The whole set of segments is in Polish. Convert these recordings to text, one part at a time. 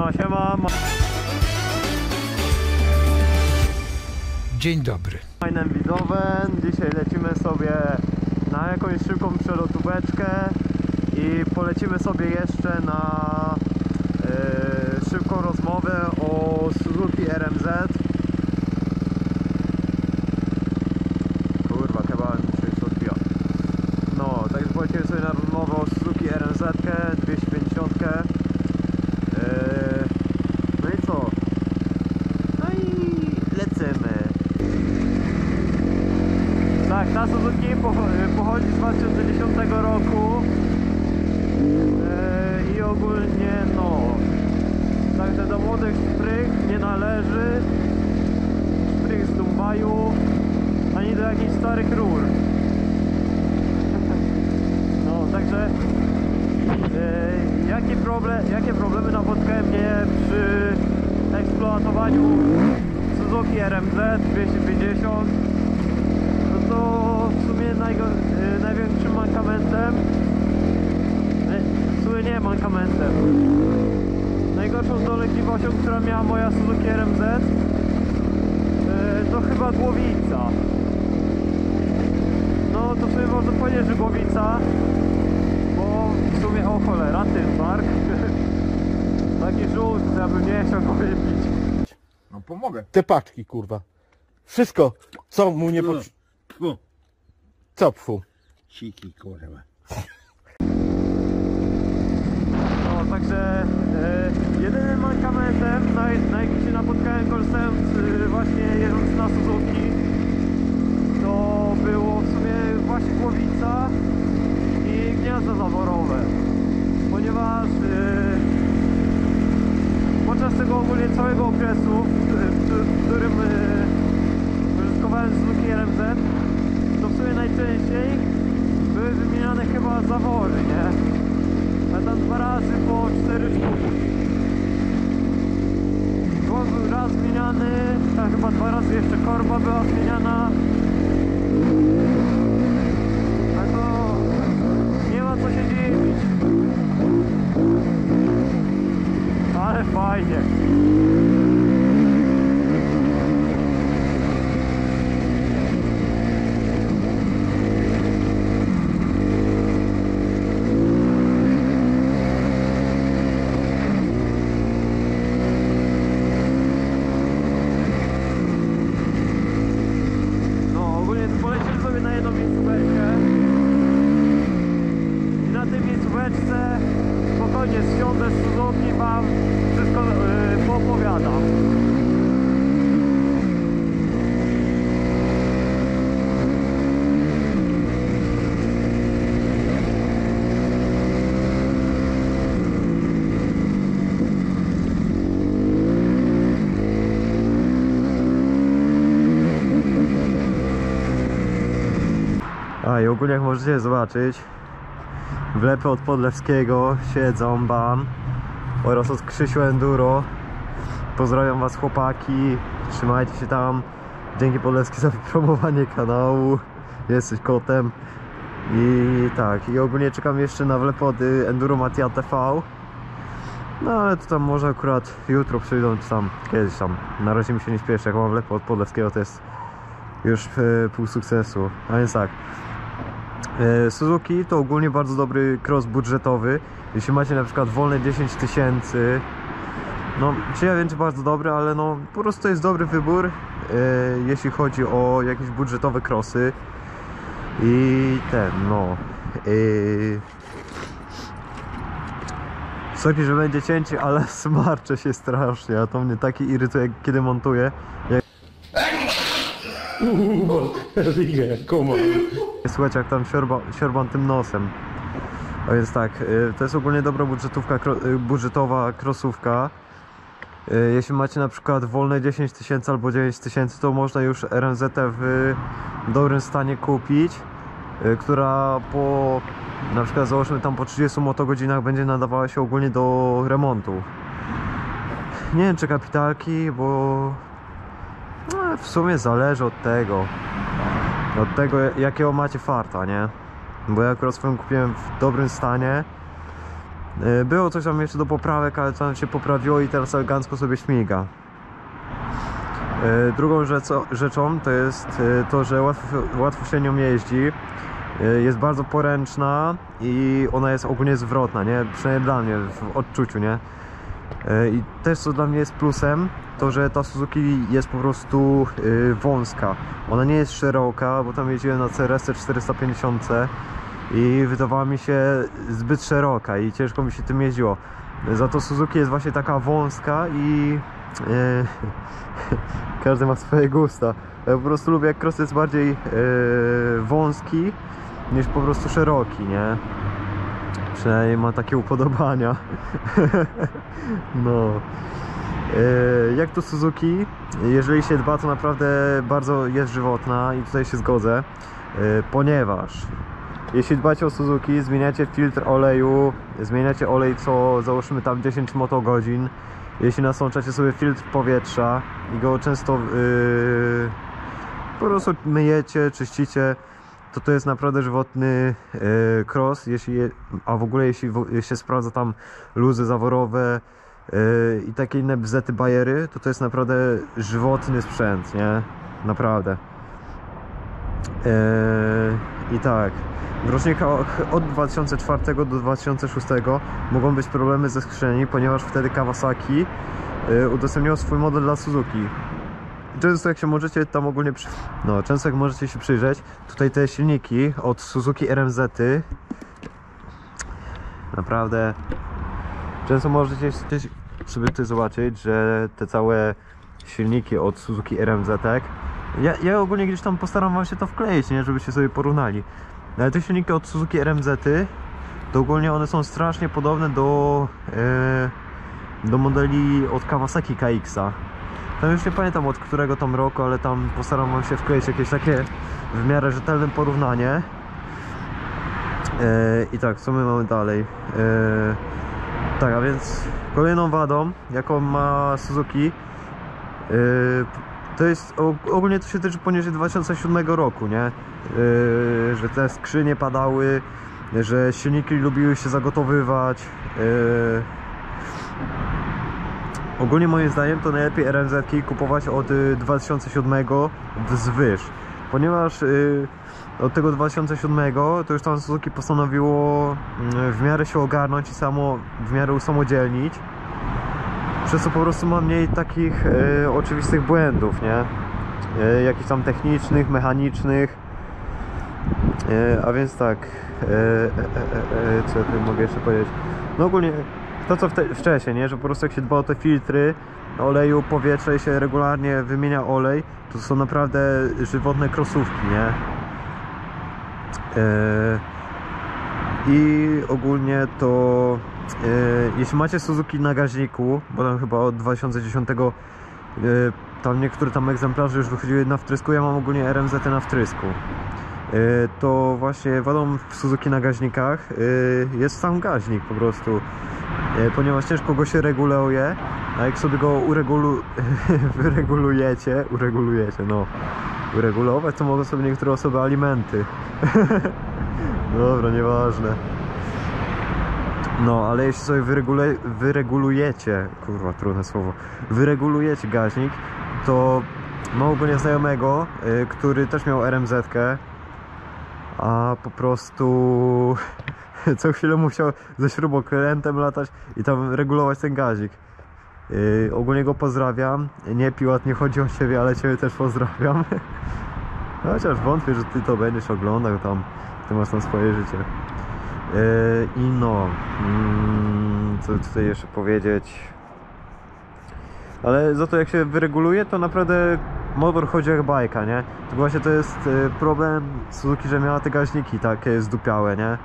Siema, siema. Ma- Dzień dobry. Fajnem widowem. Dzisiaj lecimy sobie na jakąś szybką przelotóweczkę i polecimy sobie jeszcze na e, szybką rozmowę o Suzuki RMZ. Kurwa, chyba mi się już odbija. No, także polecimy sobie na rozmowę o Suzuki RMZ 250. E, no i co? No i lecimy. Tak, ta Suzuki pocho- pochodzi z 2010 roku Eee, i ogólnie no młodych szprych nie należy. Szprych z Dumbaju. Ani do jakichś starych rur no także eee, jakie, problem, jakie problemy napotkałem mnie przy eksploatowaniu Suzuki RMZ 250 no to w sumie najgo, y, największym mankamentem nie, w sumie nie mankamentem najgorszą dolegliwością, która miała moja Suzuki RMZ y, to chyba głowica no to w sumie można powiedzieć, że głowica bo w sumie o cholera, ten bark taki bym nie chciał go wypić No pomogę. Te paczki, kurwa. Wszystko, co mu nie. Fu. Co pfu? Siki, kurwa. No, także e, jedynym mankamentem, na, na jaki się napotkałem korzystając e, właśnie jedząc na Suzuki, to było w sumie właśnie głowica i gniazda zaworowe. Ponieważ e, podczas tego ogólnie całego okresu, w, w, w którym e, użytkowałem Suzuki RMZ, to w sumie najczęściej były wymieniane chyba zawory, nie? A tam dwa razy po cztery sztuki. Głos był raz zmieniany, tam chyba dwa razy jeszcze korba była zmieniana. Ale to nie ma co się dziwić. Ale fajnie. No, ogólnie to polecimy sobie na jedną miejscóweczkę. I na tej miejscóweczce spokojnie zsiądę z Suzuki wam wszystko yy, poopowiadam. A i ogólnie jak możecie zobaczyć Wlepy od Podlewskiego siedzą Bam oraz od Krzysiu Enduro. Pozdrawiam was chłopaki. Trzymajcie się tam. Dzięki Podlewski za wypromowanie kanału. Jesteś kotem. I tak, i ogólnie czekam jeszcze na wlepy od y, Enduro Matia TV no ale to tam może akurat jutro przyjdą, czy tam kiedyś tam. Na razie mi się nie śpieszy, jak mam wlepy od Podlewskiego to jest już e, pół sukcesu. A więc tak. E, Suzuki to ogólnie bardzo dobry cross budżetowy. Jeśli macie na przykład wolne 10 tysięcy, no czy ja wiem czy bardzo dobry, ale no po prostu jest dobry wybór, e, jeśli chodzi o jakieś budżetowe crossy. I ten, no. E, Sorry, że będzie cięcie, ale smarczę się strasznie, a to mnie taki irytuje, kiedy montuję. Jak... Słuchajcie, jak tam siorba, siorbam tym nosem. A więc tak, y, to jest ogólnie dobra budżetówka, y, budżetowa krosówka. Y, Jeśli macie na przykład wolne 10 tysięcy albo 9 tysięcy, to można już RMZ w dobrym stanie kupić, która po na przykład załóżmy tam po 30 motogodzinach będzie nadawała się ogólnie do remontu. Nie wiem czy kapitalki, bo w sumie zależy od tego. Od tego jakiego macie farta, nie? Bo ja akurat swoją kupiłem w dobrym stanie E, Było coś tam jeszcze do poprawek, ale to się poprawiło i teraz elegancko sobie śmiga. E, Drugą rzeczą, to jest e, to, że łatwo, łatwo się nią jeździ. Jest bardzo poręczna i ona jest ogólnie zwrotna, nie? Przynajmniej dla mnie w odczuciu, nie? E, I też co dla mnie jest plusem, to że ta Suzuki jest po prostu e, wąska. Ona nie jest szeroka, bo tam jeździłem na CRS 450 i wydawała mi się zbyt szeroka i ciężko mi się tym jeździło. Za to Suzuki jest właśnie taka wąska i e, każdy ma swoje gusta. Ja po prostu lubię jak cross jest bardziej e, wąski niż po prostu szeroki, nie? Przynajmniej ma takie upodobania. no. E, jak to Suzuki? Jeżeli się dba, to naprawdę bardzo jest żywotna i tutaj się zgodzę, e, ponieważ jeśli dbacie o Suzuki, zmieniacie filtr oleju, zmieniacie olej co załóżmy tam 10 motogodzin, jeśli nasączacie sobie filtr powietrza i go często yy, po prostu myjecie, czyścicie, to to jest naprawdę żywotny yy, cross, jeśli, je- a w ogóle jeśli, się sprawdza tam luzy zaworowe yy, i takie inne bzety bajery, to to jest naprawdę żywotny sprzęt, nie? Naprawdę. Yy, I tak, w rocznikach od 2004 do 2006 mogą być problemy ze skrzyniami, ponieważ wtedy Kawasaki udostępniło swój model dla Suzuki. Często jak się możecie tam ogólnie przy... No, często jak możecie się przyjrzeć, tutaj te silniki od Suzuki RMZ -y, naprawdę często możecie sobie zobaczyć, że te całe silniki od Suzuki RMZ ja, ja ogólnie gdzieś tam postaram wam się to wkleić, nie? Żebyście sobie porównali. Ale te silniki od Suzuki RMZ to ogólnie one są strasznie podobne do e, do modeli od Kawasaki KX-a. Tam już nie pamiętam od którego tam roku, ale tam postaram się wkleić jakieś takie w miarę rzetelne porównanie. E, I tak, co my mamy dalej? E, tak, a więc kolejną wadą, jaką ma Suzuki, yy, to jest og- ogólnie to się tyczy poniżej 2007 roku, nie? Że te skrzynie padały, że silniki lubiły się zagotowywać. Ogólnie moim zdaniem to najlepiej RMZ kupować od y, 2007 wzwyż, ponieważ y, od tego 2007 to już tam Suzuki postanowiło mm, w miarę się ogarnąć i samo w miarę usamodzielnić. Przez co po prostu ma mniej takich e, oczywistych błędów, nie? E, jakichś tam technicznych, mechanicznych. A więc tak, co ja tutaj mogę jeszcze powiedzieć? No ogólnie to co wcześniej, nie? Że po prostu jak się dba o te filtry oleju, powietrza i się regularnie wymienia olej, to są naprawdę żywotne krosówki, nie? E, I ogólnie to e, jeśli macie Suzuki na gaźniku, bo tam chyba od 2010 e, tam niektóre tam egzemplarze już wychodziły na wtrysku, ja mam ogólnie RMZ na wtrysku. To właśnie wadą w Suzuki na gaźnikach jest sam gaźnik po prostu. E, Ponieważ ciężko go się reguluje, a jak sobie go uregulu... wyregulujecie, uregulujecie, no, uregulować, to mogą sobie niektóre osoby alimenty. Dobra, nieważne. No, ale jeśli sobie wyregule... wyregulujecie, kurwa, trudne słowo, wyregulujecie gaźnik, to mam ogólnie znajomego, y, który też miał RMZ-kę, a po prostu co chwilę musiał ze śrubokrętem latać i tam regulować ten gazik. Yy, ogólnie go pozdrawiam. Nie piłat, nie chodzi o ciebie, ale ciebie też pozdrawiam. Chociaż wątpię, że ty to będziesz oglądał tam. Ty masz tam swoje życie. Yy, I no, mm, co tutaj jeszcze powiedzieć? Ale za to jak się wyreguluje, to naprawdę motor chodzi jak bajka, nie? Tylko właśnie to jest y, problem Suzuki, że miała te gaźniki takie zdupiałe, nie?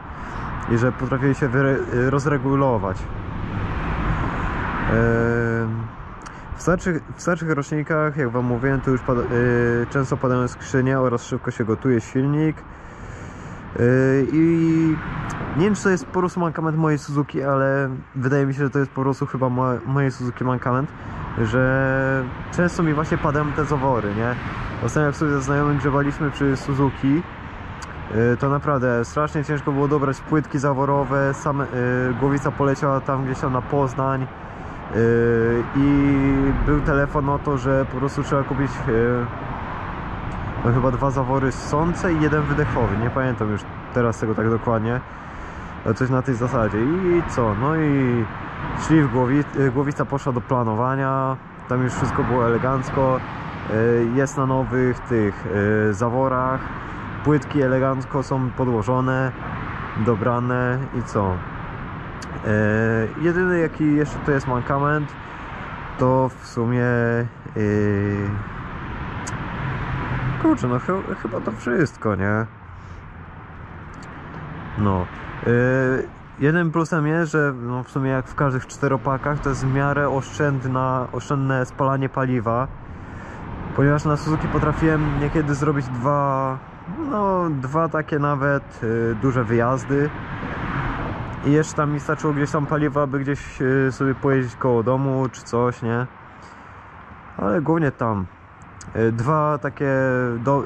I że potrafili się y, rozregulować. W starszych, w starszych rocznikach, jak wam mówiłem, to już pada, y, często padają skrzynie oraz szybko się gotuje silnik. Y, I nie wiem, czy to jest po prostu mankament mojej Suzuki, ale wydaje mi się, że to jest po prostu chyba mo mojej Suzuki mankament, że często mi właśnie padają te zawory, nie? Ostatnio jak sobie ze znajomym grzewaliśmy przy Suzuki, to naprawdę strasznie ciężko było dobrać płytki zaworowe, same, y, głowica poleciała tam gdzieś tam na Poznań y, i był telefon o to, że po prostu trzeba kupić y, no chyba dwa zawory ssące i jeden wydechowy, nie pamiętam już teraz tego tak dokładnie, coś na tej zasadzie. I co, no i szli w głowi, y, głowica poszła do planowania, tam już wszystko było elegancko, y, jest na nowych tych y, zaworach, płytki elegancko są podłożone, dobrane i co. E, jedyny jaki jeszcze to jest mankament, to w sumie yy, kurczę, no chy- chyba to wszystko, nie? No. Yy, jednym plusem jest, że no w sumie jak w każdych czteropakach to jest w miarę oszczędna, oszczędne spalanie paliwa. Ponieważ na Suzuki potrafiłem niekiedy zrobić dwa, no dwa takie nawet yy, duże wyjazdy. I jeszcze tam mi starczyło gdzieś tam paliwa, aby gdzieś yy, sobie pojeździć koło domu czy coś, nie? Ale głównie tam. Y, Dwa takie, do,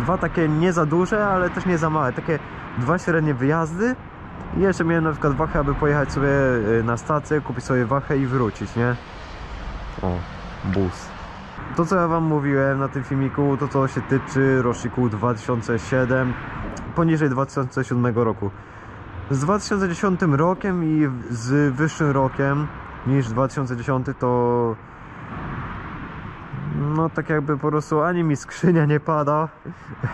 dwa takie nie za duże, ale też nie za małe. Takie dwa średnie wyjazdy. I jeszcze miałem na przykład wachę, aby pojechać sobie y, na stację, kupić sobie wachę i wrócić, nie? O, bus. To co ja wam mówiłem na tym filmiku, to co się tyczy roczniku 2007, poniżej 2007 roku. Z 2010 rokiem i z wyższym rokiem niż 2010 to no tak jakby po prostu ani mi skrzynia nie pada,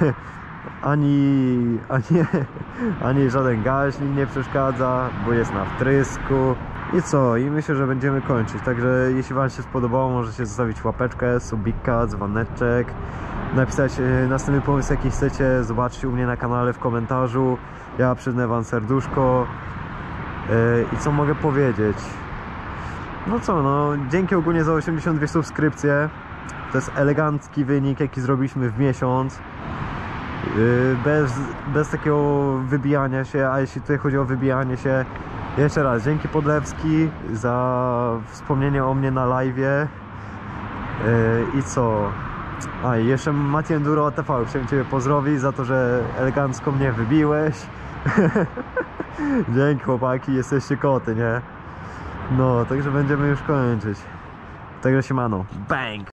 ani, ani, ani żaden gaźnik nie przeszkadza, bo jest na wtrysku. I co? I myślę, że będziemy kończyć. Także jeśli Wam się spodobało, możecie zostawić łapeczkę, subika, dzwoneczek, napisać e, następny pomysł jaki chcecie, zobaczcie u mnie na kanale w komentarzu. Ja przyznę Wam serduszko. E, I co mogę powiedzieć? No co, no dzięki ogólnie za 82 subskrypcje. To jest elegancki wynik, jaki zrobiliśmy w miesiąc. Yy, Bez, bez takiego wybijania się, a jeśli tutaj chodzi o wybijanie się, jeszcze raz dzięki Podlewski za wspomnienie o mnie na live. I co? A i jeszcze Maciej Enduro ATV, chciałem Ciebie pozdrowić za to, że elegancko mnie wybiłeś. Dzięki chłopaki, jesteście koty, nie? No, także będziemy już kończyć. Także siemano. Bang!